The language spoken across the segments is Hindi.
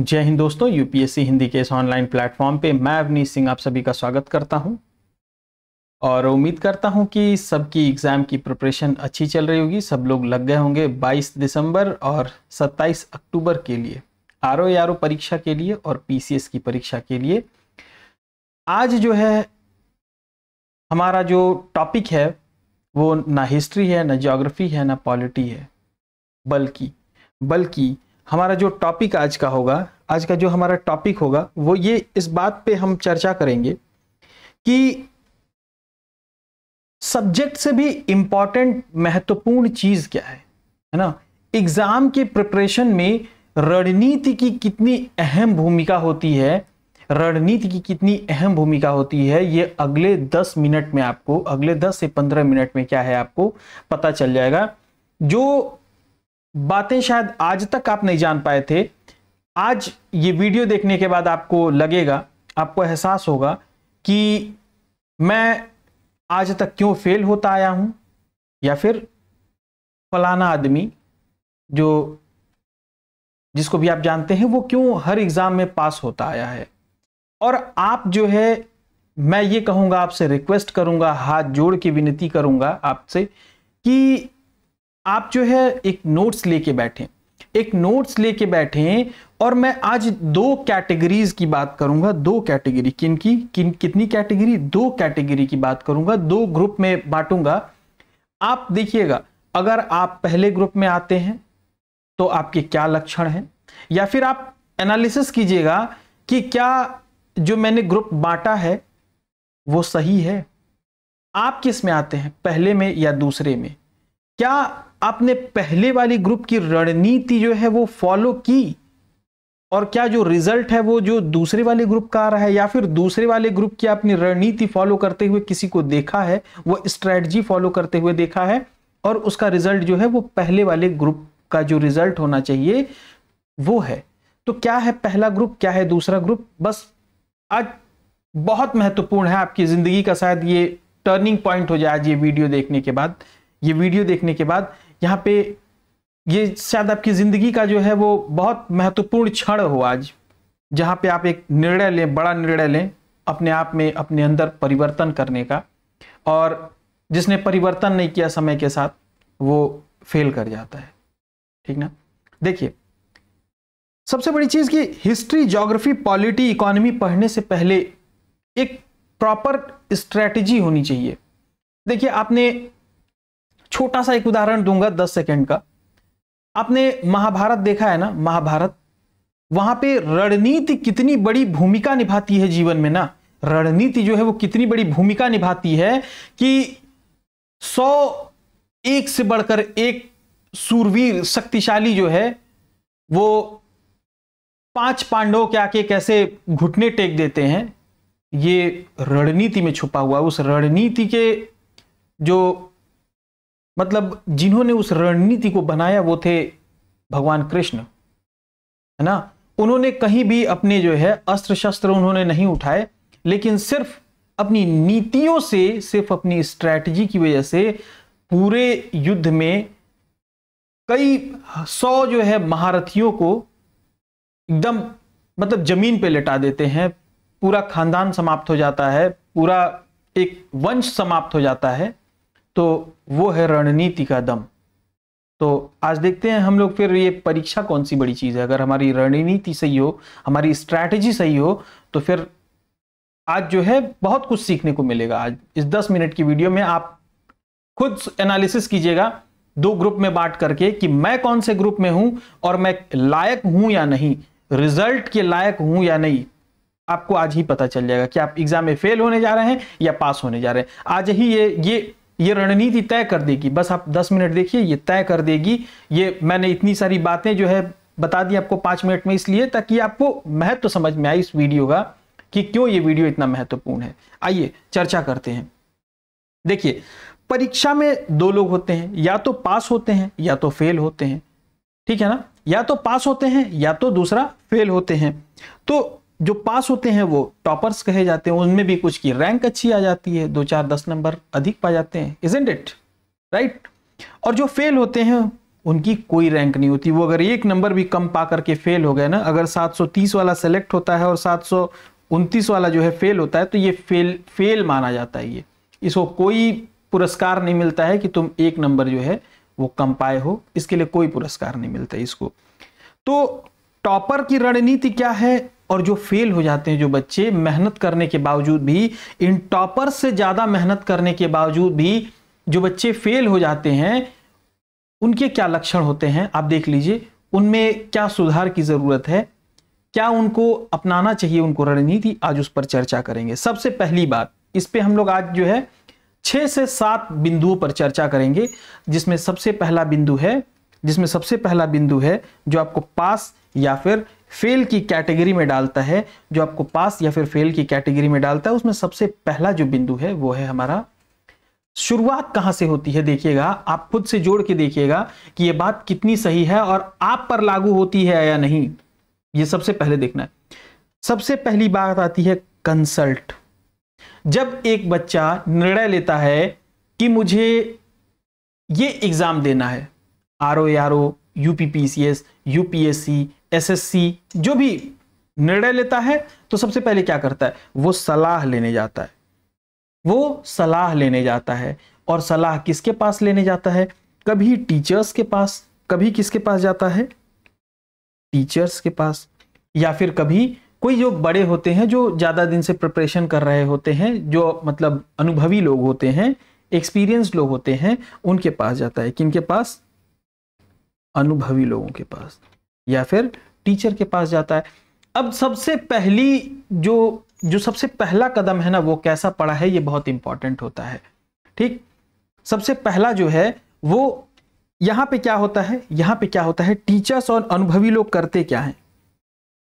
जय हिंद दोस्तों यूपीएससी हिंदी के इस ऑनलाइन प्लेटफॉर्म पे मैं अवनीश सिंह आप सभी का स्वागत करता हूँ। और उम्मीद करता हूँ कि सबकी एग्ज़ाम की प्रिपरेशन अच्छी चल रही होगी, सब लोग लग गए होंगे 22 दिसंबर और 27 अक्टूबर के लिए आर ओ परीक्षा के लिए और पीसीएस की परीक्षा के लिए। आज जो है, हमारा जो टॉपिक है, वो ना हिस्ट्री है, ना जोग्राफी है, ना पॉलिटी है, बल्कि बल्कि हमारा जो टॉपिक आज का होगा, आज का जो हमारा टॉपिक होगा, वो ये इस बात पे हम चर्चा करेंगे कि सब्जेक्ट से भी इंपॉर्टेंट महत्वपूर्ण चीज़ क्या है है ना? एग्ज़ाम के प्रिपरेशन में रणनीति की कितनी अहम भूमिका होती है, रणनीति की कितनी अहम भूमिका होती है, ये अगले 10 मिनट में आपको, अगले 10 से 15 मिनट में क्या है आपको पता चल जाएगा। जो बातें शायद आज तक आप नहीं जान पाए थे। आज ये वीडियो देखने के बाद आपको लगेगा, आपको एहसास होगा कि मैं आज तक क्यों फेल होता आया हूँ, या फिर फलाना आदमी जो जिसको भी आप जानते हैं, वो क्यों हर एग्ज़ाम में पास होता आया है। और आप जो है, मैं ये कहूँगा, आपसे रिक्वेस्ट करूँगा, हाथ जोड़ के विनती करूँगा आपसे कि आप जो है एक नोट्स लेके बैठे। एक नोट्स लेके बैठे और मैं आज दो कैटेगरीज की बात करूँगा, दो कैटेगरी किन की? किन, कितनी कैटेगरी दो कैटेगरी की बात करूँगा, दो ग्रुप में बांटूँगा। आप देखिएगा, अगर आप पहले ग्रुप में आते हैं तो आपके क्या लक्षण हैं? या फिर आप एनालिसिस कीजिएगा कि क्या जो मैंने ग्रुप बांटा है, वो सही है? आप किसमें आते हैं, पहले में या दूसरे में? क्या आपने पहले वाली ग्रुप की रणनीति जो है वो फॉलो की? और क्या जो रिज़ल्ट है वो जो दूसरे वाले ग्रुप का आ रहा है या फिर दूसरे वाले ग्रुप की अपनी रणनीति फॉलो करते हुए किसी को देखा है? वो स्ट्रेटजी फॉलो करते हुए देखा है और उसका रिज़ल्ट जो है वो पहले वाले ग्रुप का जो रिज़ल्ट होना चाहिए, वो है। तो क्या है पहला ग्रुप, क्या है दूसरा ग्रुप? बस आज बहुत महत्वपूर्ण है आपकी ज़िंदगी का शायद ये टर्निंग पॉइंट हो जाए आज ये वीडियो देखने के बाद। ये वीडियो देखने के बाद यहाँ पे ये शायद आपकी ज़िंदगी का जो है वो बहुत महत्वपूर्ण क्षण हो आज, जहाँ पे आप एक निर्णय लें, बड़ा निर्णय लें अपने आप में अपने अंदर परिवर्तन करने का और जिसने परिवर्तन नहीं किया समय के साथ, वो फेल कर जाता है। ठीक ना? देखिए, सबसे बड़ी चीज़ कि हिस्ट्री ज्योग्राफी पॉलिटी इकोनॉमी पढ़ने से पहले एक प्रॉपर स्ट्रेटजी होनी चाहिए। देखिए, आपने छोटा सा एक उदाहरण दूँगा दस सेकेंड का। आपने महाभारत देखा है ना? महाभारत। वहाँ पे रणनीति कितनी बड़ी भूमिका निभाती है जीवन में ना? रणनीति जो है वो कितनी बड़ी भूमिका निभाती है कि सौ एक से बढ़कर एक सूरवीर शक्तिशाली जो है, वो पाँच पांडवों के आके कैसे घुटने टेक देते हैं, ये रणनीति में छुपा हुआ उस रणनीति के जो मतलब जिन्होंने उस रणनीति को बनाया वो थे भगवान कृष्ण, है ना? उन्होंने कहीं भी अपने जो है अस्त्र शस्त्र उन्होंने नहीं उठाए, लेकिन सिर्फ़ अपनी नीतियों से, सिर्फ़ अपनी स्ट्रैटेजी की वजह से पूरे युद्ध में कई सौ जो है महारथियों को एकदम मतलब ज़मीन पे लेटा देते हैं, पूरा खानदान समाप्त हो जाता है, पूरा एक वंश समाप्त हो जाता है। तो वो है रणनीति का दम। तो आज देखते हैं हम लोग फिर ये परीक्षा कौन सी बड़ी चीज़ है। अगर हमारी रणनीति सही हो, हमारी स्ट्रैटेजी सही हो तो फिर आज जो है बहुत कुछ सीखने को मिलेगा। आज इस दस मिनट की वीडियो में आप खुद एनालिसिस कीजिएगा, दो ग्रुप में बांट करके कि मैं कौन से ग्रुप में हूँ और मैं लायक हूँ या नहीं रिज़ल्ट के लायक हूँ या नहीं, आपको आज ही पता चल जाएगा कि आप एग्ज़ाम में फेल होने जा रहे हैं या पास होने जा रहे हैं। आज ही ये ये ये रणनीति तय कर देगी। बस आप 10 मिनट देखिए, ये तय कर देगी। ये मैंने इतनी सारी बातें जो है बता दी आपको पाँच मिनट में इसलिए, ताकि आपको महत्व तो समझ में आए इस वीडियो का, कि क्यों ये वीडियो इतना महत्वपूर्ण है। आइए, चर्चा करते हैं। देखिए, परीक्षा में दो लोग होते हैं, या तो पास होते हैं, या तो फेल होते हैं। ठीक है ना? या तो पास होते हैं, या तो दूसरा फेल होते हैं। तो जो पास होते हैं वो टॉपर्स कहे जाते हैं, उनमें भी कुछ की रैंक अच्छी आ जाती है, दो चार दस नंबर अधिक पा जाते हैं इजेंट इट राइट और जो फेल होते हैं, उनकी कोई रैंक नहीं होती। वो अगर एक नंबर भी कम पा करके फेल हो गए ना, अगर 730 वाला सेलेक्ट होता है और सात सौ उनतीस वाला जो है फेल होता है तो ये फेल फेल माना जाता है ये। इसको कोई पुरस्कार नहीं मिलता है कि तुम एक नंबर जो है, वो कम पाए हो। इसके लिए कोई पुरस्कार नहीं मिलता इसको। तो टॉपर की रणनीति क्या है? और जो फेल हो जाते हैं जो बच्चे, मेहनत करने के बावजूद भी, इन टॉपर से ज़्यादा मेहनत करने के बावजूद भी जो बच्चे फेल हो जाते हैं, उनके क्या लक्षण होते हैं? आप देख लीजिए, उनमें क्या सुधार की ज़रूरत है? क्या उनको अपनाना चाहिए उनको रणनीति? आज उस पर चर्चा करेंगे। सबसे पहली बात, इस पर हम लोग आज जो है, छह से सात बिंदुओं पर चर्चा करेंगे, जिसमें सबसे पहला बिंदु है, जिसमें सबसे पहला बिंदु है जो आपको पास या फिर फेल की कैटेगरी में डालता है, जो आपको पास या फिर फेल की कैटेगरी में डालता है, उसमें सबसे पहला जो बिंदु है, वो है हमारा शुरुआत कहाँ से होती है, देखिएगा। आप खुद से जोड़ के देखिएगा कि यह बात कितनी सही है और आप पर लागू होती है या नहीं। यह सबसे पहले देखना है। सबसे पहली बात आती है कंसल्ट जब एक बच्चा निर्णय लेता है कि मुझे ये एग्ज़ाम देना है, R O R O UPPCS UPSC SSC जो भी निर्णय लेता है तो सबसे पहले क्या करता है? वो सलाह लेने जाता है। वो सलाह लेने जाता है। और सलाह किसके पास लेने जाता है? कभी टीचर्स के पास, कभी किसके पास जाता है? टीचर्स के पास। या फिर कभी कोई जो बड़े होते हैं, जो ज़्यादा दिन से प्रिपरेशन कर रहे होते हैं, जो मतलब अनुभवी लोग होते हैं एक्सपीरियंस लोग होते हैं, उनके पास जाता है। किनके पास? अनुभवी लोगों के पास। या फिर टीचर के पास जाता है। अब सबसे पहली जो जो सबसे पहला कदम है ना, वो कैसा पड़ा है, ये बहुत इंपॉर्टेंट होता है। ठीक? सबसे पहला जो है, वो यहाँ पे क्या होता है, यहाँ पे क्या होता है टीचर्स और अनुभवी लोग करते क्या है?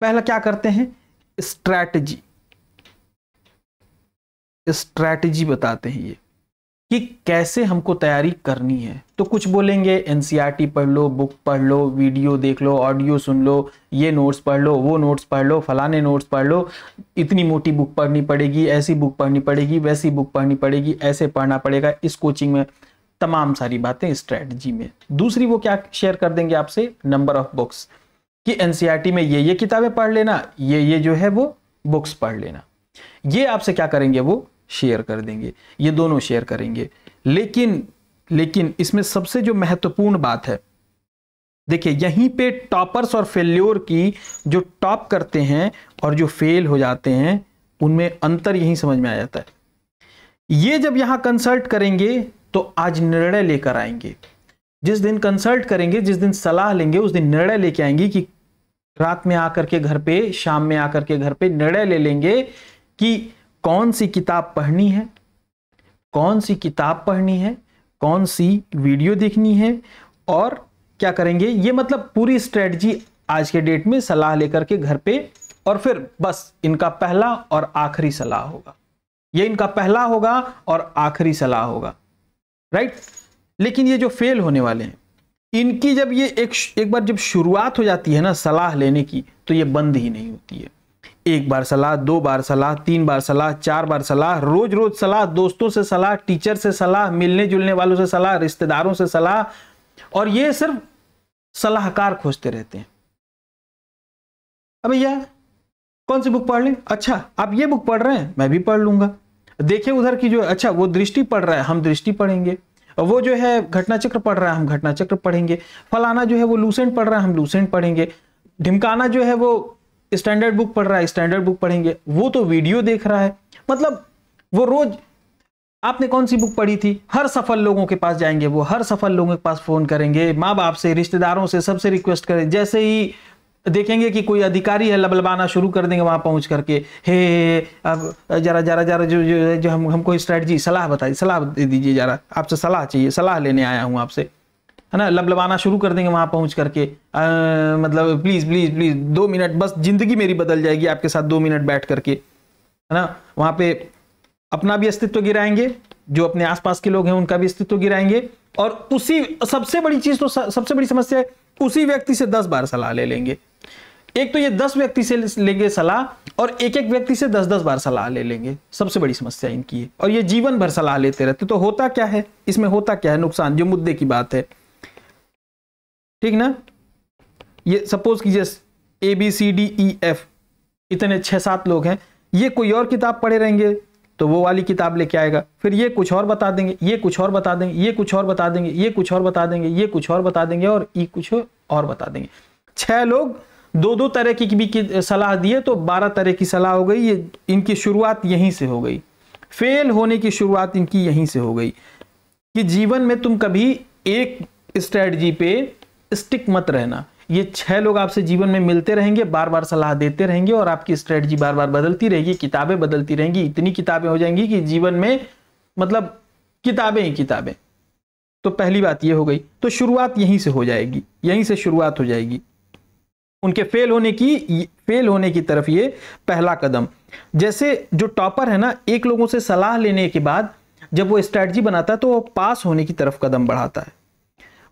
पहला क्या करते हैं? स्ट्रैटेजी स्ट्रैटेजी बताते हैं ये। कि कैसे हमको तैयारी करनी है। तो कुछ बोलेंगे एनसीईआरटी पढ़ लो बुक पढ़ लो वीडियो देख लो ऑडियो सुन लो, ये नोट्स पढ़ लो, वो नोट्स पढ़ लो, फलाने नोट्स पढ़ लो, इतनी मोटी बुक पढ़नी पड़ेगी, ऐसी बुक पढ़नी पड़ेगी, वैसी बुक पढ़नी पड़ेगी, ऐसे पढ़ना पड़ेगा, इस कोचिंग में तमाम सारी बातें स्ट्रैटेजी में। दूसरी वो क्या शेयर कर देंगे आपसे? नंबर ऑफ़ बुक्स कि एनसीईआरटी में ये ये किताबें पढ़ लेना ये ये जो है वो बुक्स पढ़ लेना। ये आपसे क्या करेंगे वो? शेयर कर देंगे, ये दोनों शेयर करेंगे। लेकिन लेकिन इसमें सबसे जो महत्वपूर्ण बात है, देखिए, यहीं पे टॉपर्स और फेल्योर की जो टॉप करते हैं और जो फेल हो जाते हैं, उनमें अंतर यही समझ में आ जाता है। ये जब यहाँ कंसल्ट करेंगे तो आज निर्णय लेकर आएँगे। जिस दिन कंसल्ट करेंगे, जिस दिन सलाह लेंगे, उस दिन निर्णय लेके आएँगे कि रात में आकर के घर पे, शाम में आकर के घर पे निर्णय ले लेंगे कि कौन सी किताब पढ़नी है, कौन सी किताब पढ़नी है, कौन सी वीडियो देखनी है और क्या करेंगे? ये मतलब पूरी स्ट्रेटजी आज के डेट में सलाह लेकर के घर पे और फिर बस इनका पहला और आखिरी सलाह होगा। ये इनका पहला होगा और आखिरी सलाह होगा राइट लेकिन ये जो फेल होने वाले हैं, इनकी जब ये एक एक बार जब शुरुआत हो जाती है ना सलाह लेने की तो ये बंद ही नहीं होती है। एक बार सलाह, दो बार सलाह, तीन बार सलाह, चार बार सलाह, रोज रोज सलाह, दोस्तों से सलाह, टीचर से सलाह, मिलने जुलने वालों से सलाह, रिश्तेदारों से सलाह, और ये सिर्फ़ सलाहकार खोजते रहते हैं। अब भैया कौन सी बुक पढ़ लें? अच्छा आप ये बुक पढ़ रहे हैं, मैं भी पढ़ लूँगा। देखिए उधर की जो अच्छा वो दृष्टि पढ़ रहा है, हम दृष्टि पढ़ेंगे। वो जो है घटना चक्र पढ़ रहा है, हम घटना चक्र पढ़ेंगे। फलाना जो है, वो लूसेंट पढ़ रहा है, हम लूसेंट पढ़ेंगे। ढिमकाना जो है, वो स्टैंडर्ड बुक पढ़ रहा है स्टैंडर्ड बुक पढ़ेंगे। वो तो वीडियो देख रहा है। मतलब वो रोज आपने कौन सी बुक पढ़ी थी? हर सफल लोगों के पास जाएँगे वो हर सफल लोगों के पास फ़ोन करेंगे माँ बाप से रिश्तेदारों से सबसे रिक्वेस्ट करें। जैसे ही देखेंगे कि कोई अधिकारी है लबलबाना शुरू कर देंगे वहाँ पहुँच करके। हे अब जरा जरा जरा जो जो, जो हम हमको स्ट्रेटजी सलाह बताइए सलाह दे दीजिए जरा। आपसे सलाह चाहिए सलाह लेने आया हूँ आपसे। है ना लबलबाना शुरू कर देंगे वहाँ पहुँच करके। आ, मतलब प्लीज़ प्लीज़ प्लीज़ दो मिनट बस ज़िंदगी मेरी बदल जाएगी आपके साथ दो मिनट बैठ करके। है ना वहाँ पे अपना भी अस्तित्व गिराएँगे जो अपने आसपास के लोग हैं उनका भी अस्तित्व गिराएँगे। और उसी सबसे बड़ी चीज़ तो सबसे बड़ी समस्या है उसी व्यक्ति से दस बार सलाह ले लेंगे। एक तो ये दस व्यक्ति से लेंगे सलाह और एक एक व्यक्ति से दस दस बार सलाह ले लेंगे। सबसे बड़ी समस्या इनकी है। और ये जीवन भर सलाह लेते रहते तो होता क्या है? इसमें होता क्या है? नुकसान जो मुद्दे की बात है। ठीक ना? ये सपोज़ कीजिए A B C D E F इतने छह सात लोग हैं, ये कोई और किताब पढ़े रहेंगे तो वो वाली किताब लेके आएगा। फिर ये कुछ और बता देंगे, ये कुछ और बता देंगे, ये कुछ और बता देंगे, ये कुछ और बता देंगे, ये कुछ और बता देंगे, और ये कुछ और बता देंगे। छह लोग दो दो तरह की भी सलाह दिए तो बारह तरह की सलाह हो गई, ये इनकी शुरुआत यहीं से हो गई। फेल होने की शुरुआत इनकी यहीं से हो गई। कि जीवन में तुम कभी एक स्ट्रेटजी पे स्टिक मत रहना। ये छह लोग आपसे जीवन में मिलते रहेंगे बार बार सलाह देते रहेंगे और आपकी स्ट्रेटजी बार बार बदलती रहेगी, किताबें बदलती रहेंगी, इतनी किताबें हो जाएँगी कि जीवन में मतलब किताबें ही किताबें। तो पहली बात ये हो गई तो शुरुआत यहीं से हो जाएगी, यहीं से शुरुआत हो जाएगी। उनके फेल होने की फेल होने की तरफ़ ये पहला कदम। जैसे जो टॉपर है ना, एक लोगों से सलाह लेने के बाद जब वो स्ट्रैटी बनाता है तो वो पास होने की तरफ़ कदम बढ़ाता है।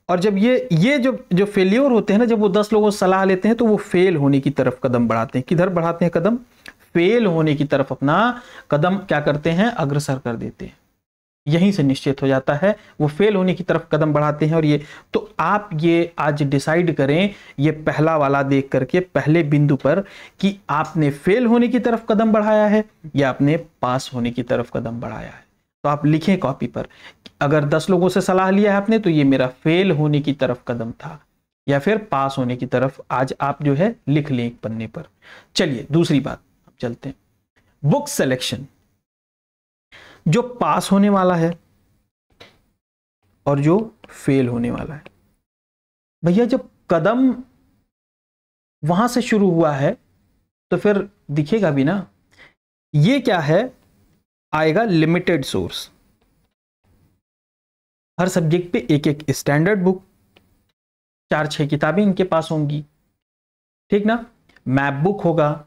और जब ये ये जो जो फेल्योर होते हैं ना, जब वो दस लोगों से सलाह लेते हैं तो वो फेल होने की तरफ़ कदम बढ़ाते हैं। किधर बढ़ाते हैं कदम? फेल होने की तरफ़ अपना कदम क्या करते हैं? अग्रसर कर देते हैं। यहीं से निश्चित हो जाता है, वो फेल होने की तरफ़ कदम बढ़ाते हैं और ये तो आप ये आज डिसाइड करें, ये पहला वाला देख करके, पहले बिंदु पर कि आपने फेल होने की तरफ़ कदम बढ़ाया है या आपने पास होने की तरफ़ कदम बढ़ाया है। तो आप लिखें कॉपी पर अगर दस लोगों से सलाह लिया है आपने तो ये मेरा फेल होने की तरफ़ कदम था, या फिर पास होने की तरफ़ आज आप जो है लिख लें एक पन्ने पर। चलिए, दूसरी बात, अब चलते हैं। बुक सिलेक्शन जो पास होने वाला है और जो फेल होने वाला है। भैया, जब कदम वहाँ से शुरू हुआ है तो फिर दिखेगा भी ना, ये क्या है? आएगा लिमिटेड सोर्स हर सब्जेक्ट पे एक एक स्टैंडर्ड बुक चार छह किताबें इनके पास होंगी। ठीक ना? मैप बुक होगा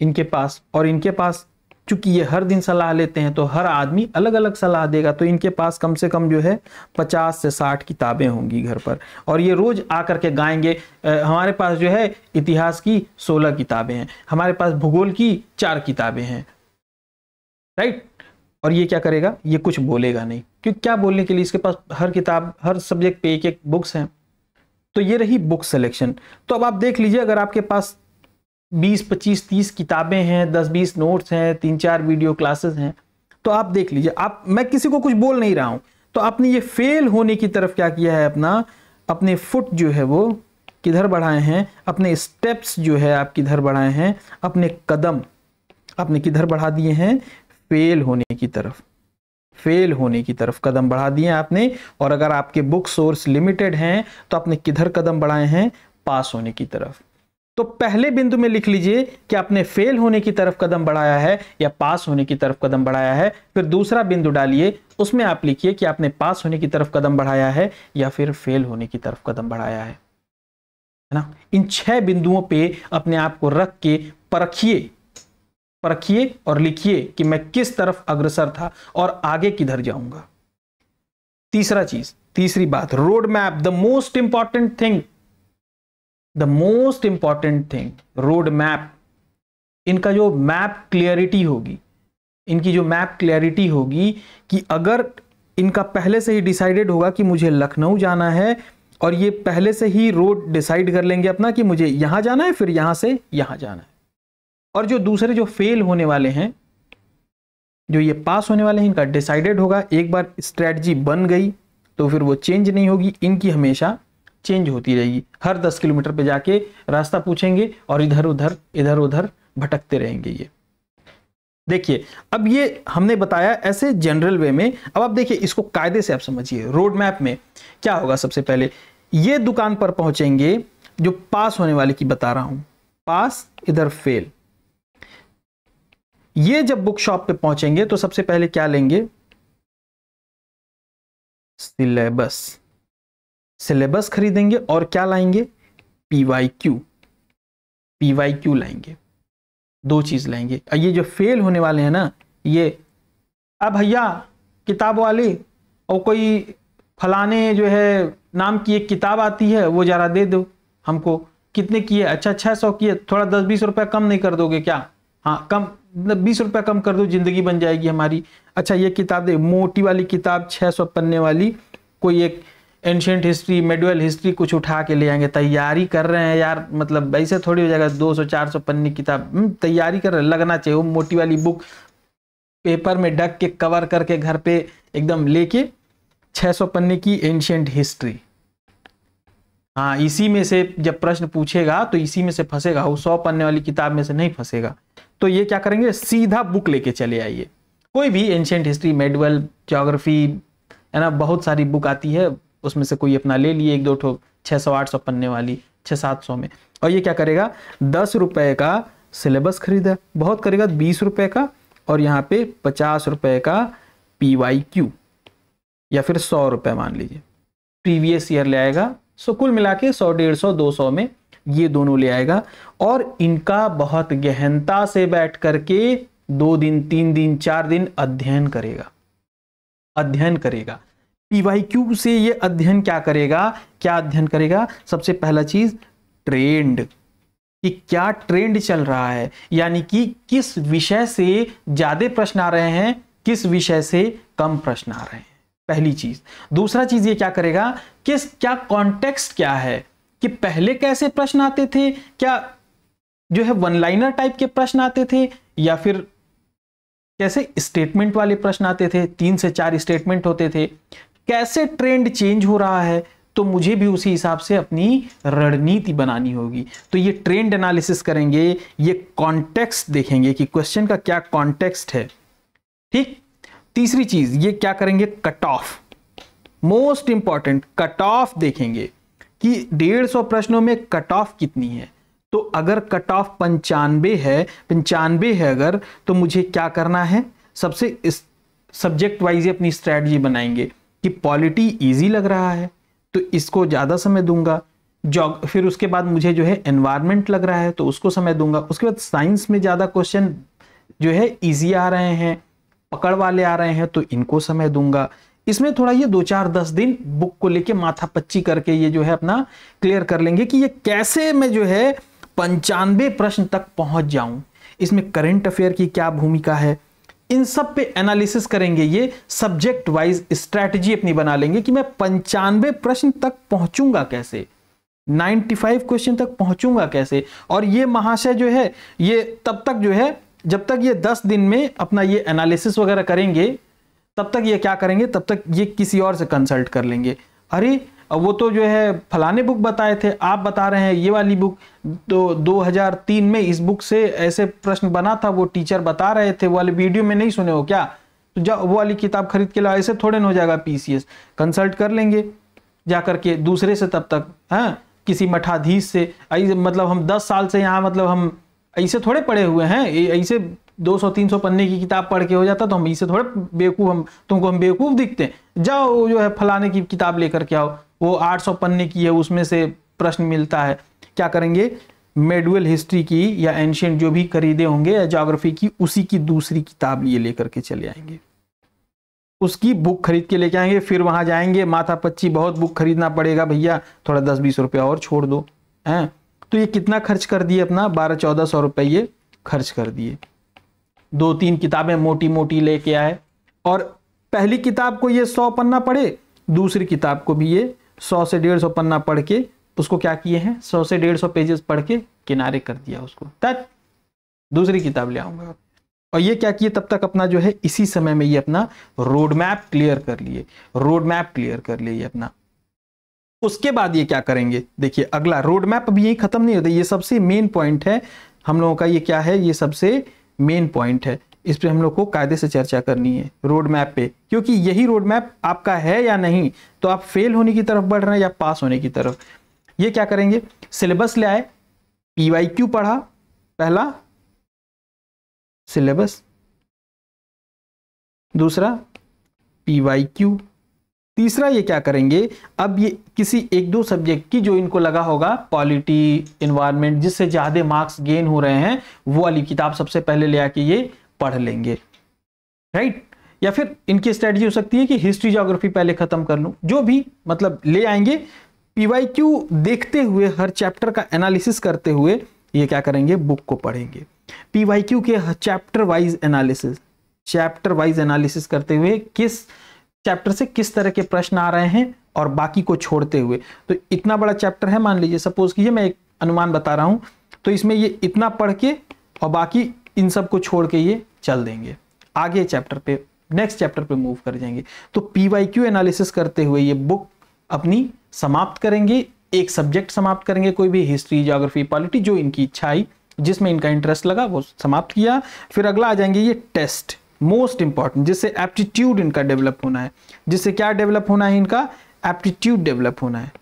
इनके पास और इनके पास चूँकि ये हर दिन सलाह लेते हैं तो हर आदमी अलग अलग सलाह देगा तो इनके पास कम से कम जो है पचास से साठ किताबें होंगी घर पर। और ये रोज आकर के गाएँगे आ, हमारे पास जो है इतिहास की सोलह किताबें हैं हमारे पास भूगोल की चार किताबें हैं राइट? और ये क्या करेगा? ये कुछ बोलेगा नहीं। क्योंकि क्या बोलने के लिए इसके पास हर किताब, हर सब्जेक्ट पे एक एक बुक्स हैं? तो ये रही बुक सिलेक्शन तो अब आप देख लीजिए, अगर आपके पास 20 25 30 किताबें हैं 10 20 नोट्स हैं, तीन, चार वीडियो क्लासेस हैं तो आप देख लीजिए, आप, मैं किसी को कुछ बोल नहीं रहा हूँ। तो आपने ये फेल होने की तरफ़ क्या किया है अपना? अपने फुट जो है वो किधर बढ़ाए हैं? अपने स्टेप्स जो है आप किधर बढ़ाए हैं? अपने कदम आपने किधर बढ़ा दिए हैं? फेल होने की तरफ़, फेल होने की तरफ़ कदम बढ़ा दिए आपने। और अगर आपके बुक सोर्स लिमिटेड हैं तो आपने किधर कदम बढ़ाए हैं? पास होने की तरफ़। तो पहले बिंदु में लिख लीजिए कि आपने फेल होने की तरफ़ कदम बढ़ाया है या पास होने की तरफ़ कदम बढ़ाया है। फिर दूसरा बिंदु डालिए, उसमें आप लिखिए कि आपने पास होने की तरफ़ कदम बढ़ाया है या फिर फेल होने की तरफ़ कदम बढ़ाया है। ना? इन छह बिंदुओं पे अपने आप को रख के परखिए। परखिए और लिखिए कि मैं किस तरफ़ अग्रसर था और आगे किधर जाऊँगा। तीसरा चीज़, तीसरी बात road map the most important thing the most important thing road map इनका जो मैप क्लियरिटी होगी, इनकी जो मैप क्लियरिटी होगी कि अगर इनका पहले से ही डिसाइडेड होगा कि मुझे लखनऊ जाना है और ये पहले से ही रोड डिसाइड कर लेंगे अपना कि मुझे यहाँ जाना है, फिर यहाँ से यहाँ जाना है। और जो दूसरे जो फेल होने वाले हैं, जो ये पास होने वाले हैं, इनका डिसाइडेड होगा, एक बार स्ट्रेटजी बन गई तो फिर वो चेंज नहीं होगी, इनकी हमेशा चेंज होती रहेगी। हर दस किलोमीटर पे जाके रास्ता पूछेंगे और इधर उधर इधर उधर भटकते रहेंगे ये। देखिए, अब ये हमने बताया ऐसे जनरल वे में, अब आप देखिए, इसको कायदे से आप समझिए। रोड मैप में क्या होगा सबसे पहले? ये दुकान पर पहुँचेंगे, जो पास होने वाले की बता रहा हूँ। पास इधर फेल ये जब बुक शॉप पे पहुँचेंगे तो सबसे पहले क्या लेंगे? सिलेबस सिलेबस खरीदेंगे और क्या लाएँगे? पीवाई क्यू पीवाई क्यू लाएँगे। दो चीज़ लाएँगे। ये जो फेल होने वाले हैं ना, ये, अब भैया, किताब वाले, और कोई फलाने जो है, नाम की एक किताब आती है, वो जरा दे दो हमको। कितने की है? अच्छा छह सौ की है। थोड़ा दस बीस रुपया कम नहीं कर दोगे क्या? हाँ कम बीस रुपया कम कर दो ज़िंदगी बन जाएगी हमारी। अच्छा ये किताब दे मोटी वाली किताब छह सौ पन्ने वाली कोई एक एंशियंट हिस्ट्री मेडुअल हिस्ट्री कुछ उठा के ले आएँगे। तैयारी कर रहे हैं यार मतलब ऐसे थोड़ी हो जाएगा 200 400 पन्ने किताब। हम्म, तैयारी कर रहे हैं लगना चाहिए। वो मोटी वाली बुक पेपर में डक के कवर करके घर पे एकदम लेके 600 पन्ने की एंशियंट हिस्ट्री हाँ इसी में से जब प्रश्न पूछेगा तो इसी में से फंसेगा। वो सौ पन्ने वाली किताब में से नहीं फंसेगा। तो ये क्या करेंगे? सीधा बुक लेके चले आइए। कोई भी एंशियंट हिस्ट्री मेडुअल जोग्राफी है ना, बहुत सारी बुक आती है, उसमें से कोई अपना ले लिए, एक दो ठो छः सौ, आठ सौ पन्ने वाली छः सात सौ में। और ये क्या करेगा? दस रुपए का सिलेबस खरीदा। बहुत करेगा, बीस रुपए का, और यहाँ पे पचास रुपए का पी वाई क्यू या फिर सौ रुपए मान लीजिए। प्रीवियस ईयर ले आएगा। सो कुल मिला के सौ, डेढ़ सौ, दो सौ में ये दोनों ले आएगा। और इनका बहुत गहनता से बैठ करके दो दिन, तीन दिन, चार दिन अध्ययन करेगा। अध्ययन करेगा। पीवाईक्यू से ये अध्ययन क्या करेगा? क्या अध्ययन करेगा? सबसे पहला चीज़ ट्रेंड कि क्या ट्रेंड चल रहा है? यानी कि किस विषय से ज़्यादा प्रश्न आ रहे हैं, किस विषय से कम प्रश्न आ रहे हैं। पहली चीज़। दूसरा चीज़ ये क्या करेगा? किस, क्या कॉन्टेक्स्ट क्या है? कि पहले कैसे प्रश्न आते थे? क्या जो है वन लाइनर टाइप के प्रश्न आते थे? या फिर कैसे स्टेटमेंट वाले प्रश्न आते थे? तीन से चार स्टेटमेंट होते थे। कैसे ट्रेंड चेंज हो रहा है? तो मुझे भी उसी हिसाब से अपनी रणनीति बनानी होगी। तो ये ट्रेंड एनालिसिस करेंगे, ये कॉन्टेक्स्ट देखेंगे कि क्वेश्चन का क्या कॉन्टेक्स्ट है। ठीक? तीसरी चीज़, ये क्या करेंगे? Cut off most important cut off देखेंगे। कि डेढ़ सौ प्रश्नों में कट ऑफ़ कितनी है? तो अगर कट ऑफ़ पंचानवे है पंचानवे है अगर तो मुझे क्या करना है? सबसे इस सब्जेक्ट वाइज अपनी स्ट्रैटेजी बनाएँगे कि पॉलिटी इजी लग रहा है तो इसको ज़्यादा समय दूँगा। जॉग फिर उसके बाद मुझे जो है एनवायरमेंट लग रहा है तो उसको समय दूँगा। उसके बाद साइंस में ज़्यादा क्वेश्चन जो है इजी आ रहे हैं, पकड़ वाले आ रहे हैं तो इनको समय दूँगा। इसमें थोड़ा ये दो चार दस दिन बुक को लेके माथा पच्ची करके ये जो है अपना क्लियर कर लेंगे कि ये कैसे मैं जो है पंचानवे प्रश्न तक पहुँच जाऊँ। इसमें करंट अफेयर की क्या भूमिका है? इन सब पे एनालिसिस करेंगे ये सब्जेक्ट वाइज स्ट्रैटेजी अपनी बना लेंगे कि मैं पंचानवे प्रश्न तक पहुंचूँगा कैसे? 95 क्वेश्चन तक पहुंचूँगा कैसे? और ये महाशय जो है, ये तब तक जो है, जब तक ये 10 दिन में अपना ये एनालिसिस वगैरह करेंगे तब तक ये क्या करेंगे? तब तक ये किसी और से कंसल्ट कर लेंगे। अरे वो तो जो है फलाने बुक बताए थे, आप बता रहे हैं ये वाली बुक तो 2003 में इस बुक से ऐसे प्रश्न बना था, वो टीचर बता रहे थे, वो वाले वीडियो में नहीं सुने हो क्या? तो जा वो वाली किताब खरीद के लाओ, ऐसे थोड़े न हो जाएगा पीसीएस कंसल्ट कर लेंगे, जा करके दूसरे से तब तक हाँ किसी मठाधीश से मतलब हम दस साल से यहाँ मतलब हम ऐसे थोड़े पड़े हुए हैं ऐसे 200-300 पन्ने की किताब पढ़ के हो जाता तो हम इसे थोड़े बेवकूफ़, हम तुमको हम बेवकूफ़ दिखते हैं। जाओ जो है फलाने की किताब लेकर के आओ, वो 800 पन्ने की है, उसमें से प्रश्न मिलता है। क्या करेंगे? मेडुअल हिस्ट्री की या एंशियंट जो भी खरीदे होंगे या जोग्राफी की, उसी की दूसरी किताब ये लेकर के चले आएँगे। उसकी बुक खरीद के लेके आएँगे, फिर वहाँ जाएँगे, माथा पच्ची, बहुत बुक खरीदना पड़ेगा भैया, थोड़ा दस बीस रुपया और छोड़ दो, हैं? तो ये कितना खर्च कर दिए अपना? बारह, चौदह सौ रुपये ये खर्च कर दिए। दो तीन किताबें मोटी मोटी लेके आए और पहली किताब को ये सौ पन्ना पढ़े, दूसरी किताब को भी ये सौ से डेढ़ सौ पन्ना पढ़ के उसको क्या किए हैं? सौ से डेढ़ सौ पेजेस पढ़ के किनारे कर दिया उसको। तक दूसरी किताब ले आऊँगा। और ये क्या किए? तब तक अपना जो है, इसी समय में ये अपना रोड मैप क्लियर कर लिए। रोड मैप क्लियर कर लिए अपना। उसके बाद ये क्या करेंगे? देखिए, अगला रोड मैप अभी यही खत्म नहीं होता। ये सबसे मेन पॉइंट है। हम लोगों का ये क्या है? ये सबसे मेन पॉइंट है। इस पर हम लोग को कायदे से चर्चा करनी है रोड मैप पे। क्योंकि यही रोड मैप आपका है या नहीं तो आप फेल होने की तरफ़ बढ़ रहे हैं या पास होने की तरफ़। ये क्या करेंगे? सिलेबस ले आए पीवाई क्यू पढ़ा, पहला सिलेबस दूसरा पीवाई क्यू तीसरा ये क्या करेंगे? अब ये किसी एक दो सब्जेक्ट की जो इनको लगा होगा पॉलिटी इन्वायरमेंट जिससे ज़्यादा मार्क्स गेन हो रहे हैं, वो वाली किताब सबसे पहले ले आके ये पढ़ लेंगे। राइट या फिर इनकी स्ट्रेटजी हो सकती है कि हिस्ट्री जोग्राफी पहले खत्म कर लूँ। जो भी मतलब ले आएँगे। पीवाईक्यू देखते हुए, हर चैप्टर का एनालिसिस करते हुए ये क्या करेंगे? बुक को पढ़ेंगे। पीवाईक्यू के chapter wise analysis chapter wise analysis करते हुए किस चैप्टर से किस तरह के प्रश्न आ रहे हैं और बाकी को छोड़ते हुए। तो इतना बड़ा चैप्टर है, मान लीजिए सपोज़ कीजिए, मैं एक अनुमान बता रहा हूँ। तो इसमें ये इतना पढ़ के और बाकी इन सबको छोड़ के ये चल देंगे। आगे चैप्टर पे नेक्स्ट चैप्टर पे मूव कर जाएँगे। तो पीवाईक्यू एनालिसिस करते हुए ये बुक अपनी समाप्त करेंगे। एक सब्जेक्ट समाप्त करेंगे, कोई भी हिस्ट्री जोग्राफी पॉलिटी जो इनकी इच्छा आई, जिसमें इनका इंटरेस्ट लगा, वो समाप्त किया। फिर अगला आ जाएँगे ये टेस्ट मोस्ट इंपॉर्टेंट जिससे एप्टीट्यूड इनका डेवलप होना है। जिससे क्या डेवलप होना है इनका? एप्टीट्यूड डेवलप होना है।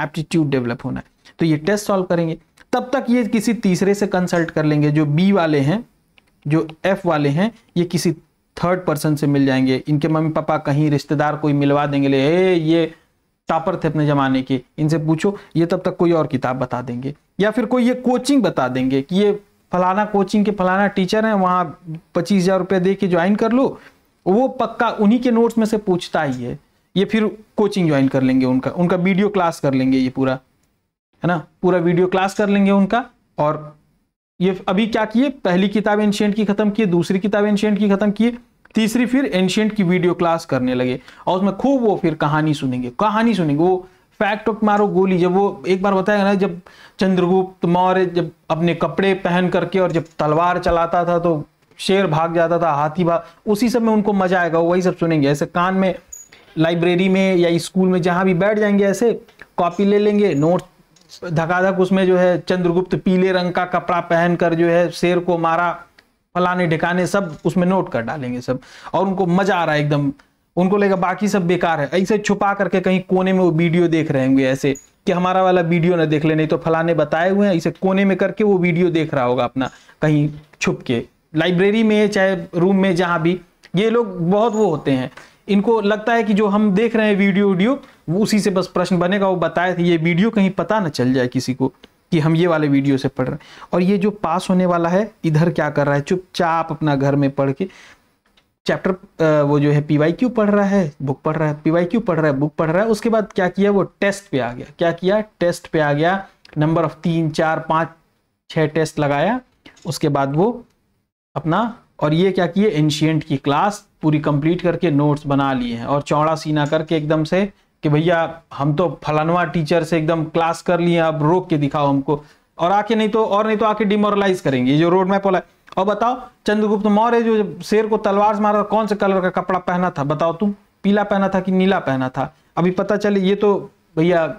एप्टीट्यूड डेवलप होना है। तो ये टेस्ट सॉल्व करेंगे। तब तक ये किसी तीसरे से कंसल्ट कर लेंगे। जो बी वाले हैं जो एफ़ वाले हैं ये किसी थर्ड पर्सन से मिल जाएँगे। इनके मम्मी पापा कहीं रिश्तेदार कोई मिलवा देंगे ले ए, ये टॉपर थे अपने जमाने के। इनसे पूछो ये तब तक कोई और किताब बता देंगे। या फिर कोई ये कोचिंग बता देंगे कि ये फलाना कोचिंग के फलाना टीचर है, वहाँ पच्चीस हज़ार रुपये दे के ज्वाइन कर लो। वो पक्का उन्हीं के नोट्स में से पूछता ही है। ये फिर कोचिंग ज्वाइन कर लेंगे उनका उनका वीडियो क्लास कर लेंगे ये पूरा। है ना? पूरा वीडियो क्लास कर लेंगे उनका और ये अभी क्या किए? पहली किताब एंशियंट की खत्म किए, दूसरी किताब एंशियंट की खत्म किए, तीसरी फिर एंशियंट की वीडियो क्लास करने लगे। और उसमें खूब वो फिर कहानी सुनेंगे कहानी सुनेंगे। वो फैक्ट मारो गोली, जब वो एक बार बताया ना, जब चंद्रगुप्त मौर्य जब अपने कपड़े पहन करके और जब तलवार चलाता था तो शेर भाग जाता था, हाथी भाग उसी सब में उनको मज़ा आएगा वही सब सुनेंगे। ऐसे कान में लाइब्रेरी में या स्कूल में जहाँ भी बैठ जाएँगे, ऐसे कॉपी ले लेंगे नोट धकाधक उसमें जो है चंद्रगुप्त पीले रंग का कपड़ा पहन कर जो है शेर को मारा, फलाने ढिकाने सब उसमें नोट कर डालेंगे सब, और उनको मज़ा आ रहा है एकदम। उनको लेगा बाकी सब बेकार है। ऐसे छुपा करके कहीं कोने में वो वीडियो देख रहे होंगे ऐसे कि हमारा वाला वीडियो ना देख ले, नहीं तो फलाने बताए हुए हैं, इसे कोने में करके वो वीडियो देख रहा होगा अपना कहीं छुप के। लाइब्रेरी में चाहे रूम में जहाँ भी, ये लोग बहुत वो होते हैं। इनको लगता है कि जो हम देख रहे हैं वीडियो वीडियो उसी से बस प्रश्न बनेगा, वो बताए थे, ये वीडियो कहीं पता ना चल जाए किसी को कि हम ये वाले वीडियो से पढ़ रहे हैं। और ये जो पास होने वाला है, इधर क्या कर रहा है? चुपचाप अपना घर में पढ़ के चैप्टर वो जो है पीवाई क्यू पढ़ रहा है बुक पढ़ रहा है पीवाई क्यू पढ़ रहा है बुक पढ़ रहा है, उसके बाद क्या किया वो टेस्ट पे आ गया। क्या किया? टेस्ट पे आ गया नंबर ऑफ़ तीन, चार, पाँच छः टेस्ट लगाया, उसके बाद वो अपना, और ये क्या किए? एंशियंट की क्लास पूरी कंप्लीट करके नोट्स बना लिए हैं, और चौड़ा सीना करके एकदम से कि भैया, हम तो फलानवा टीचर से एकदम क्लास कर लिए अब रोक के दिखाओ हमको। और आके नहीं तो और नहीं तो आके डिमोरलाइज करेंगे। जो रोड मैप वाला और बताओ, चंद्रगुप्त मौर्य जो शेर को तलवार से मारा, कौन से कलर का कपड़ा पहना था? बताओ तुम, पीला पहना था कि नीला पहना था? अभी पता चले, ये तो भैया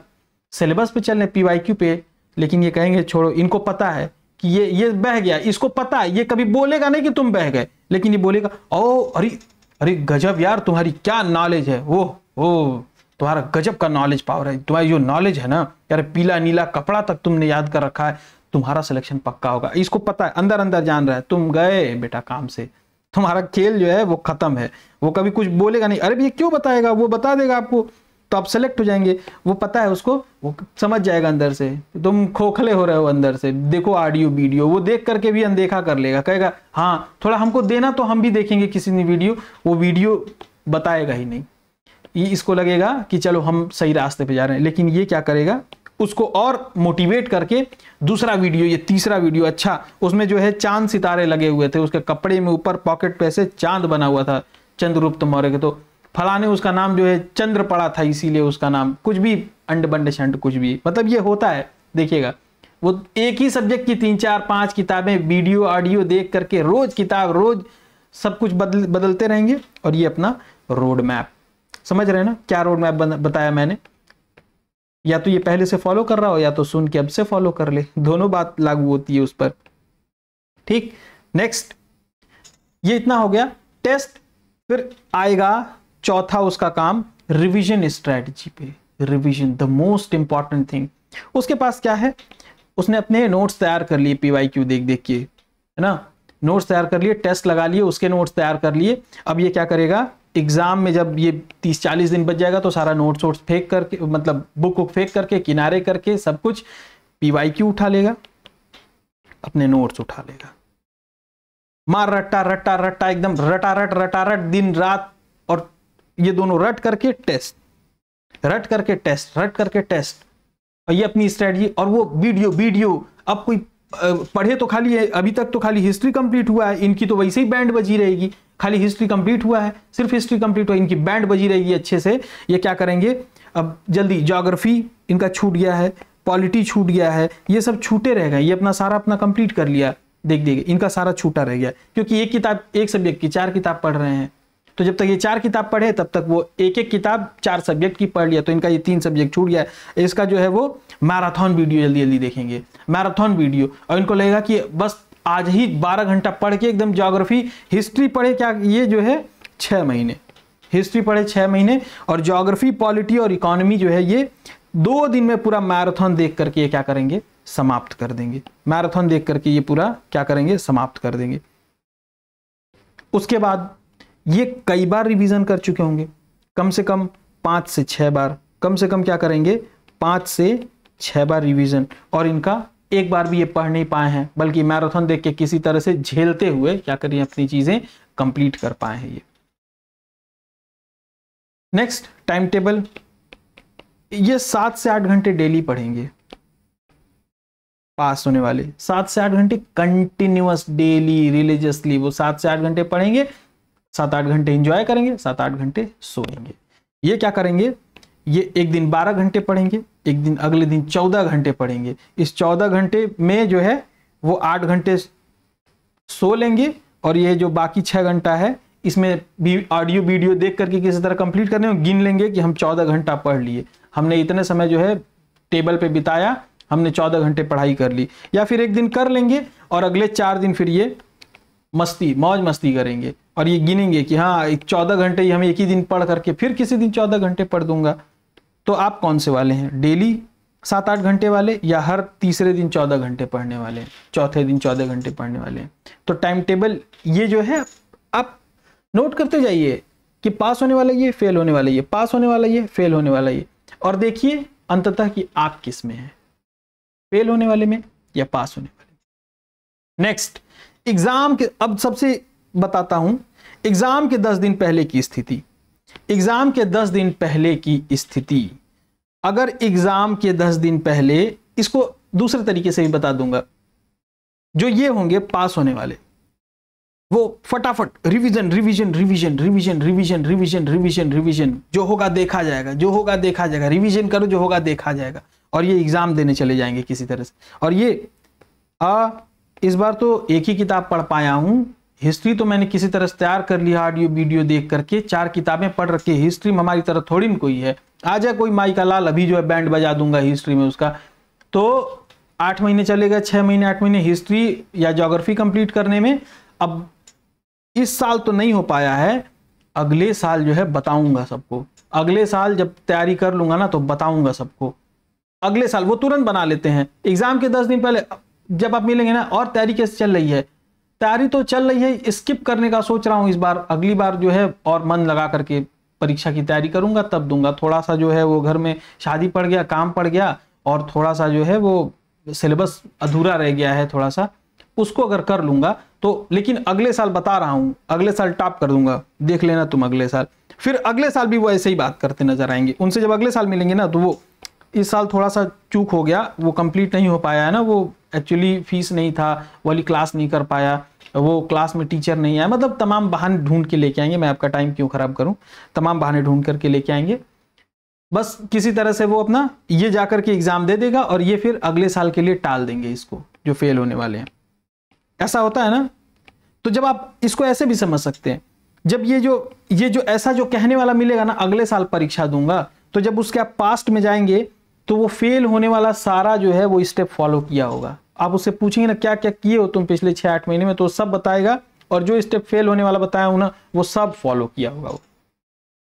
सिलेबस पे चल रहे पीवाईक्यू पे, लेकिन ये कहेंगे, छोड़ो, इनको पता है कि ये ये बह गया, इसको पता है, ये कभी बोलेगा नहीं कि तुम बह गए, लेकिन ये बोलेगा, ओ, अरे अरे गजब यार, तुम्हारी क्या नॉलेज है? वो ओ तुम्हारा गजब का नॉलेज पावर है, तुम्हारी जो नॉलेज है ना, यार, पीला नीला कपड़ा तक तुमने याद कर रखा है तुम्हारा सिलेक्शन पक्का होगा। इसको पता है अंदर अंदर जान रहा है, तुम गए बेटा काम से। तुम्हारा खेल जो है वो खत्म है। वो कभी कुछ बोलेगा नहीं। अरे ये क्यों बताएगा? वो बता देगा आपको। तो आप सेलेक्ट हो जाएँगे। वो पता है उसको, वो समझ जाएगा अंदर से। तुम खोखले हो रहे हो अंदर से। देखो ऑडियो वीडियो वो देख करके भी अनदेखा कर लेगा। कहेगा हाँ थोड़ा हमको देना तो हम भी देखेंगे किसी ने वीडियो वो वीडियो बताएगा ही नहीं। इसको लगेगा कि चलो हम सही रास्ते पे जा रहे हैं। लेकिन ये क्या करेगा? उसको और मोटिवेट करके दूसरा वीडियो ये तीसरा वीडियो अच्छा उसमें जो है चाँद सितारे लगे हुए थे, उसके कपड़े में ऊपर पॉकेट पे ऐसे चाँद बना हुआ था, चंद्रगुप्त मौर्य के तो फलाने उसका नाम जो है चंद्र पड़ा था, इसीलिए उसका नाम, कुछ भी अंड बंड शंड कुछ भी मतलब ये होता है, देखिएगा। वो एक ही सब्जेक्ट की तीन, चार, पाँच किताबें वीडियो ऑडियो देख करके रोज किताब, रोज सब कुछ बदल, बदलते रहेंगे, और ये अपना रोड मैप समझ रहे हैं ना, क्या रोड मैप बताया मैंने? या तो ये पहले से फॉलो कर रहा हो, या तो सुन के अब से फॉलो कर ले। दोनों बात लागू होती है उस पर। ठीक? नेक्स्ट ये इतना हो गया। टेस्ट फिर आएगा चौथा उसका काम रिवीजन स्ट्रेटजी पे। Revision the most important thing उसके पास क्या है? उसने अपने नोट्स तैयार कर लिए पीवाई क्यू देख देख के। है ना? नोट्स तैयार कर लिए टेस्ट लगा लिए, उसके नोट्स तैयार कर लिए। अब ये क्या करेगा? एग्ज़ाम में जब ये तीस चालीस दिन बच जाएगा तो सारा नोट्स वोट्स फेंक करके मतलब बुक वुक फेंक करके, किनारे करके सब कुछ पीवाई उठा लेगा। अपने नोट्स उठा लेगा। मार रट्टा रट्टा रट्टा एकदम रटा रट रटा रट दिन रात और ये दोनों रट करके टेस्ट रट करके टेस्ट रट करके टेस्ट और ये अपनी स्ट्रेटजी और वो वीडियो वीडियो अब कोई पढ़े तो खाली है, अभी तक तो खाली हिस्ट्री कंप्लीट हुआ है, इनकी तो वैसे ही बैंड बजी रहेगी। खाली हिस्ट्री कंप्लीट हुआ है, सिर्फ़ हिस्ट्री कंप्लीट हुआ, इनकी बैंड बजी रहेगी अच्छे से। ये क्या करेंगे? अब जल्दी जोग्राफी इनका छूट गया है पॉलिटी छूट गया है, ये सब छूटे रह गए, ये अपना सारा अपना कंप्लीट कर लिया। देख देखिए इनका सारा छूटा रह गया, क्योंकि एक किताब, एक सब्जेक्ट की चार किताब पढ़ रहे हैं। तो जब तक ये चार किताब पढ़े, तब तक वो एक एक किताब चार सब्जेक्ट की पढ़ लिया तो इनका ये तीन सब्जेक्ट छूट गया। इसका जो है वो मैराथन वीडियो जल्दी जल्दी देखेंगे। मैराथन वीडियो और इनको लगेगा कि बस आज ही बारह घंटा पढ़ के एकदम जोग्राफी हिस्ट्री पढ़े क्या, ये जो है छः महीने। हिस्ट्री पढ़े छः महीने और जोग्राफी पॉलिटी और इकोनॉमी जो है ये दो दिन में पूरा मैराथन देख करके ये क्या करेंगे? समाप्त कर देंगे। मैराथन देख करके ये पूरा क्या करेंगे? समाप्त कर देंगे। उसके बाद ये कई बार रिवीजन कर चुके होंगे। कम से कम पाँच से छह बार। कम से कम क्या करेंगे? पाँच से छह बार रिवीजन और इनका एक बार भी ये पढ़ नहीं पाए हैं, बल्कि मैराथन देख के किसी तरह से झेलते हुए क्या करिए अपनी चीज़ें कंप्लीट कर पाए हैं ये। नेक्स्ट टाइम टेबल ये सात से आठ घंटे डेली पढ़ेंगे। पास होने वाले। सात से आठ घंटे कंटिन्यूस डेली रिलीजियसली वो सात से आठ घंटे पढ़ेंगे, सात आठ घंटे इंजॉय करेंगे, सात आठ घंटे सोएँगे। ये क्या करेंगे? ये एक दिन बारह घंटे पढ़ेंगे, एक दिन अगले दिन चौदह घंटे पढ़ेंगे। इस चौदह घंटे में जो है, वो आठ घंटे सो लेंगे और ये जो बाकी छह घंटा है, इसमें भी ऑडियो वीडियो देख करके किसी तरह कंप्लीट करने में गिन लेंगे कि हम चौदह घंटा पढ़ लिए। हमने इतने समय जो है टेबल पे बिताया, हमने चौदह घंटे पढ़ाई कर ली। या फिर एक दिन कर लेंगे और अगले चार दिन फिर ये मस्ती, मौज मस्ती करेंगे और ये गिनेंगे कि हाँ चौदह घंटे ही हम एक ही दिन पढ़ करके फिर किसी दिन चौदह घंटे पढ़ दूँगा। तो आप कौन से वाले हैं? डेली सात आठ घंटे वाले या हर तीसरे दिन चौदह घंटे पढ़ने वाले चौथे दिन चौदह घंटे पढ़ने वाले तो टाइम टेबल ये जो है, आप नोट करते जाइए कि पास होने वाला ये फेल होने वाला ये पास होने वाला ये फेल होने वाला ये। और देखिए अंततः कि आप किसमें है? फेल होने वाले में या पास होने वाले नेक्स्ट एग्ज़ाम के, अब सबसे बताता हूँ। एग्ज़ाम के दस दिन पहले की स्थिति। एग्ज़ाम के दस दिन पहले की स्थिति। अगर एग्ज़ाम के दस दिन पहले, इसको दूसरे तरीके से भी बता दूँगा। जो ये होंगे, पास होने वाले। वो फटाफट revision revision revision revision revision revision revision revision जो होगा देखा जाएगा, जो होगा देखा जाएगा। रिवीजन करो, जो होगा देखा जाएगा। और ये एग्ज़ाम देने चले जाएँगे किसी तरह से। और ये, आ, इस बार तो एक ही किताब पढ़ पाया हूँ। हिस्ट्री तो मैंने किसी तरह से तैयार कर लिया ऑडियो वीडियो देख करके, चार किताबें पढ़ रखी है। हिस्ट्री में हमारी तरह थोड़ी ना कोई है। आ जाए कोई माई का लाल, अभी जो है बैंड बजा दूँगा हिस्ट्री में उसका। तो आठ महीने चलेगा, छह महीने, आठ महीने हिस्ट्री या जोग्राफी कंप्लीट करने में। अब इस साल तो नहीं हो पाया है। अगले साल जो है बताऊँगा सबको। अगले साल जब तैयारी कर लूँगा ना तो बताऊँगा सबको। अगले साल वो तुरंत बना लेते हैं। एग्ज़ाम के दस दिन पहले जब आप मिलेंगे ना, और तैयारी कैसे चल रही है? तैयारी तो चल रही है स्किप करने का सोच रहा हूँ इस बार। अगली बार जो है और मन लगा करके परीक्षा की तैयारी करूँगा, तब दूँगा। थोड़ा सा जो है वो घर में शादी पड़ गया, काम पड़ गया और थोड़ा सा जो है वो सिलेबस अधूरा रह गया है थोड़ा सा उसको अगर कर लूँगा तो लेकिन अगले साल बता रहा हूँ, अगले साल टॉप कर दूँगा। देख लेना तुम अगले साल। फिर अगले साल भी वो ऐसे ही बात करते नज़र आएँगे। उनसे जब अगले साल मिलेंगे ना तो वो इस साल थोड़ा सा चूक हो गया, वो कंप्लीट नहीं हो पाया है ना, वो एक्चुअली फ़ीस नहीं था, वाली क्लास नहीं कर पाया, वो क्लास में टीचर नहीं आया मतलब तमाम बहाने ढूंढ के लेके आएँगे, मैं आपका टाइम क्यों खराब करूँ? तमाम बहाने ढूंढ करके लेके आएँगे। बस किसी तरह से वो अपना ये जाकर के एग्ज़ाम दे देगा और ये फिर अगले साल के लिए टाल देंगे इसको, जो फेल होने वाले हैं। ऐसा होता है ना? तो जब आप इसको ऐसे भी समझ सकते हैं, जब ये जो ये जो ऐसा जो कहने वाला मिलेगा ना, अगले साल परीक्षा दूँगा तो जब उसके आप पास्ट में जाएँगे तो वो फेल होने वाला सारा जो है वो स्टेप फॉलो किया होगा। आप उससे पूछेंगे ना, क्या क्या किए हो तुम पिछले छह आठ महीने में? तो सब बताएगा और जो स्टेप फेल होने वाला बताया हूँ ना, वो सब फॉलो किया होगा वो।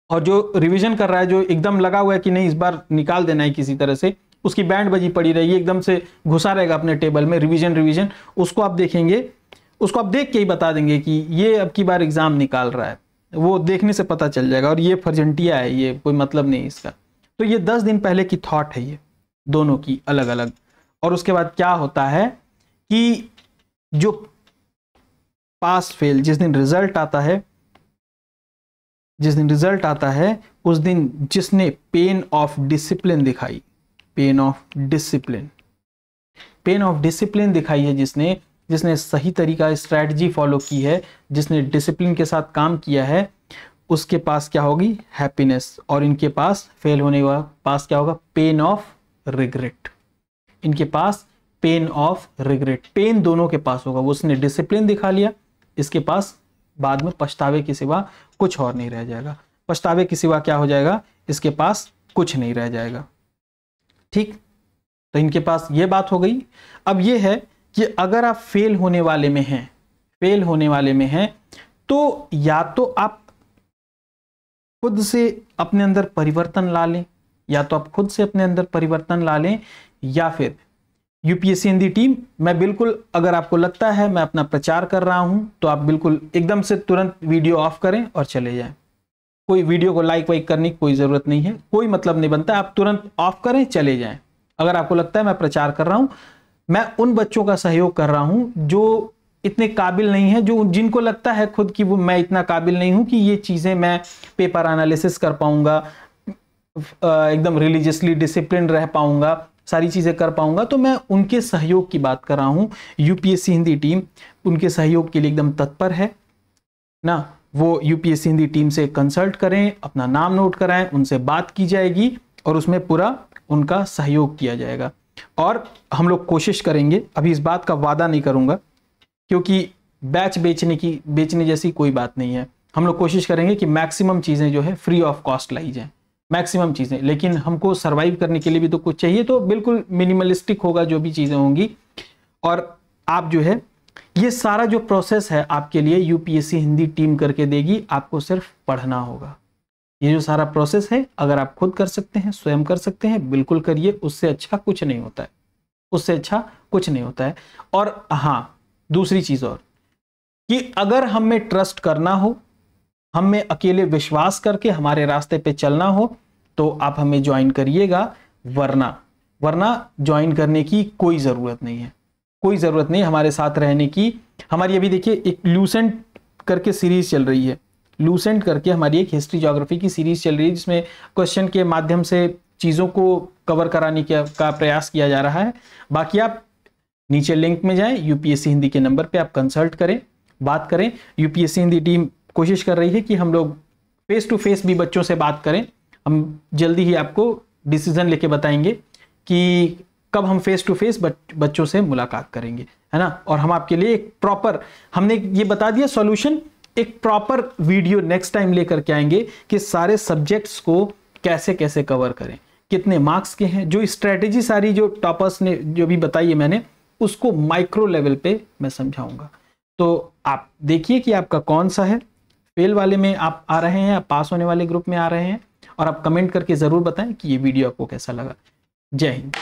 और जो रिवीजन कर रहा है, जो एकदम लगा हुआ है कि नहीं, इस बार निकाल देना है किसी तरह से, उसकी बैंड बजी पड़ी रहेगी, एकदम से घुसा रहेगा अपने टेबल में रिवीजन रिवीजन उसको आप देखेंगे, उसको आप देख के ही बता देंगे कि ये अब की बार एग्ज़ाम निकाल रहा है। वो देखने से पता चल जाएगा और ये फर्जेंटिया है, ये कोई मतलब नहीं इसका। तो ये दस दिन पहले की थॉट है ये, दोनों की अलग अलग और उसके बाद क्या होता है कि जो पास फेल जिस दिन रिज़ल्ट आता है, जिस दिन रिज़ल्ट आता है, उस दिन जिसने पेन ऑफ़ डिसिप्लिन दिखाई pain of discipline pain of discipline दिखाई है जिसने जिसने सही तरीका स्ट्रैटेजी फॉलो की है, जिसने डिसिप्लिन के साथ काम किया है उसके पास क्या होगी? हैप्पीनेस और इनके पास फेल होने का पास क्या होगा? पेन ऑफ़ रिग्रेट इनके पास पेन ऑफ़ रिग्रेट पेन दोनों के पास होगा। उसने डिसिप्लिन दिखा लिया। इसके पास बाद में पछतावे के सिवा कुछ और नहीं रह जाएगा। पछतावे के सिवा क्या हो जाएगा? इसके पास कुछ नहीं रह जाएगा। ठीक? तो इनके पास ये बात हो गई। अब ये है कि अगर आप फेल होने वाले में हैं फेल होने वाले में हैं तो या तो आप खुद से अपने अंदर परिवर्तन ला लें, या तो आप खुद से अपने अंदर परिवर्तन ला लें, या फिर यूपीएससी हिंदी टीम मैं बिल्कुल अगर आपको लगता है मैं अपना प्रचार कर रहा हूँ तो आप बिल्कुल एकदम से तुरंत वीडियो ऑफ़ करें और चले जाएँ। कोई वीडियो को लाइक वाइक करने की कोई ज़रूरत नहीं है, कोई मतलब नहीं बनता, आप तुरंत ऑफ़ करें, चले जाएँ। अगर आपको लगता है मैं प्रचार कर रहा हूँ, मैं उन बच्चों का सहयोग कर रहा हूँ, जो इतने काबिल नहीं है, जो जिनको लगता है खुद कि वो मैं इतना काबिल नहीं हूँ कि ये चीज़ें मैं पेपर एनालिसिस कर पाऊँगा एकदम रिलीजियसली डिसिप्लिन रह पाऊँगा, सारी चीज़ें कर पाऊँगा तो मैं उनके सहयोग की बात कर रहा हूँ। यूपीएससी हिंदी टीम उनके सहयोग के लिए एकदम तत्पर है, ना? वो यूपीएससी हिंदी टीम से कंसल्ट करें, अपना नाम नोट कराएँ, उनसे बात की जाएगी और उसमें पूरा उनका सहयोग किया जाएगा। और हम लोग कोशिश करेंगे, अभी इस बात का वादा नहीं करूँगा क्योंकि बैच बेचने की, बेचने जैसी कोई बात नहीं है। हम लोग कोशिश करेंगे कि मैक्सिमम चीज़ें जो है फ्री ऑफ़ कॉस्ट लाई जाए। मैक्सिमम चीज़ें। लेकिन हमको सर्वाइव करने के लिए भी तो कुछ चाहिए तो बिल्कुल मिनिमलिस्टिक होगा जो भी चीज़ें होंगी। और आप जो है, ये सारा जो प्रोसेस है आपके लिए यूपीएससी हिंदी टीम करके देगी, आपको सिर्फ़ पढ़ना होगा। ये जो सारा प्रोसेस है, अगर आप खुद कर सकते हैं, स्वयं कर सकते हैं, बिल्कुल करिए, उससे अच्छा कुछ नहीं होता है। उससे अच्छा कुछ नहीं होता है। और हाँ दूसरी चीज़ और, कि अगर हमें ट्रस्ट करना हो, हमें अकेले विश्वास करके हमारे रास्ते पे चलना हो तो आप हमें ज्वाइन करिएगा, वरना वरना ज्वाइन करने की कोई ज़रूरत नहीं है। कोई ज़रूरत नहीं हमारे साथ रहने की। हमारी अभी देखिए एक लूसेंट करके सीरीज़ चल रही है। लूसेंट करके हमारी एक हिस्ट्री जोग्राफी की सीरीज़ चल रही है, जिसमें क्वेश्चन के माध्यम से चीज़ों को कवर कराने का प्रयास किया जा रहा है। बाकी आप नीचे लिंक में जाएँ यूपीएससी हिंदी के नंबर पे आप कंसल्ट करें, बात करें। यूपीएससी हिंदी टीम कोशिश कर रही है कि हम लोग फेस टू फेस भी बच्चों से बात करें। हम जल्दी ही आपको डिसीज़न लेके बताएँगे कि कब हम फेस टू फेस बच्चों से मुलाकात करेंगे, है ना? और हम आपके लिए एक प्रॉपर हमने ये बता दिया सॉल्यूशन एक प्रॉपर वीडियो नेक्स्ट टाइम लेकर के आएँगे कि सारे सब्जेक्ट्स को कैसे कैसे कवर करें। कितने मार्क्स के हैं, जो स्ट्रेटेजी सारी जो टॉपर्स ने, जो भी बताई है मैंने उसको माइक्रो लेवल पे मैं समझाऊँगा। तो आप देखिए कि आपका कौन सा है। फेल वाले में आप आ रहे हैं, आप पास होने वाले ग्रुप में आ रहे हैं और आप कमेंट करके ज़रूर बताएँ कि ये वीडियो आपको कैसा लगा। जय हिंद।